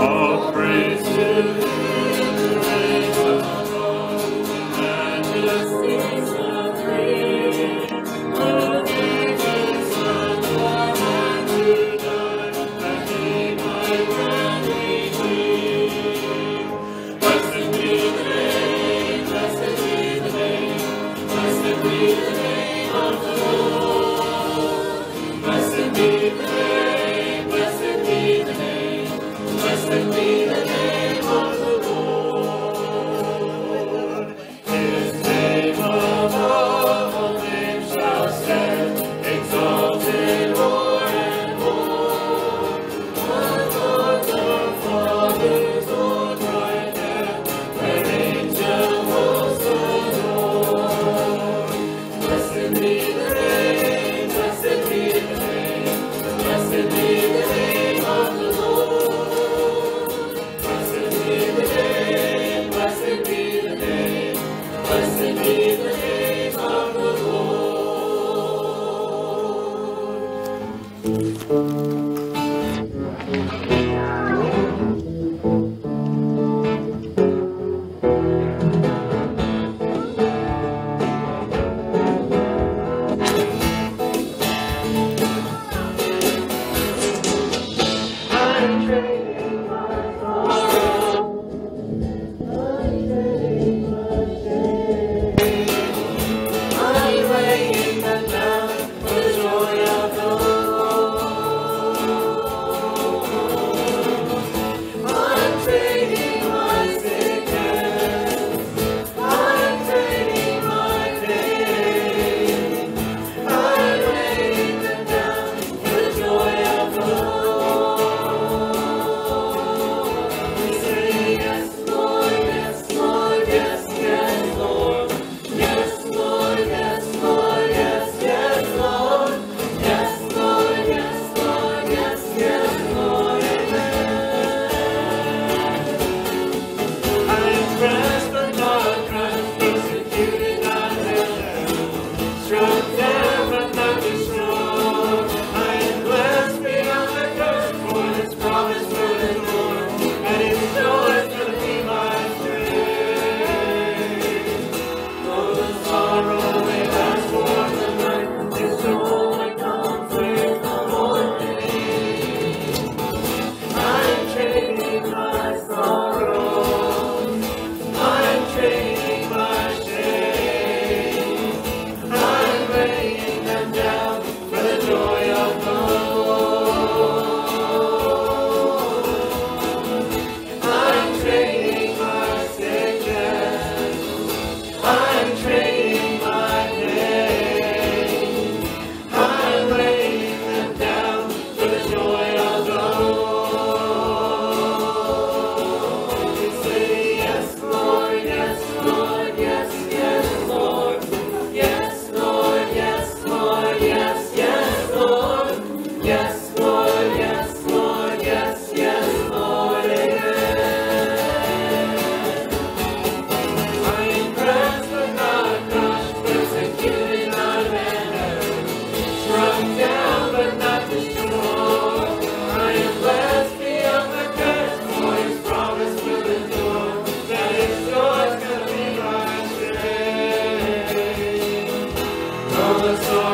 All praise Lord. I'm Jerusalem.